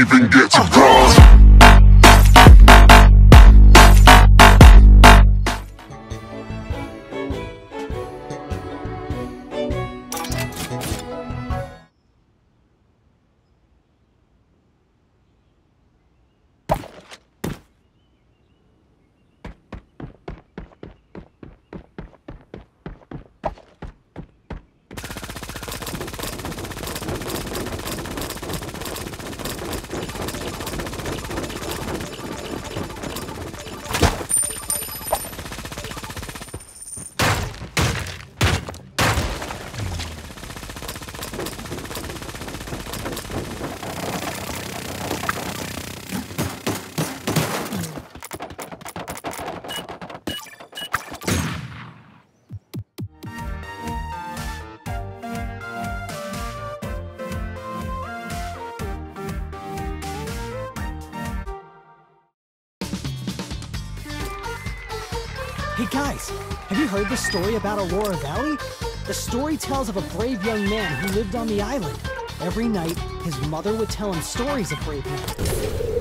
even get to cross. Hey guys, have you heard the story about Aurora Valley? The story tells of a brave young man who lived on the island. Every night, his mother would tell him stories of brave men.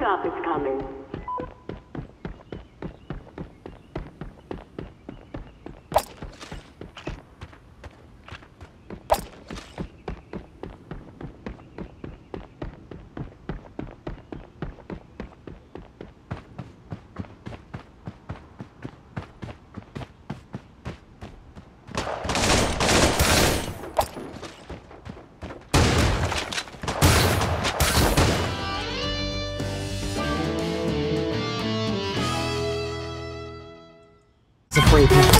Airdrop is coming. It's a brave man.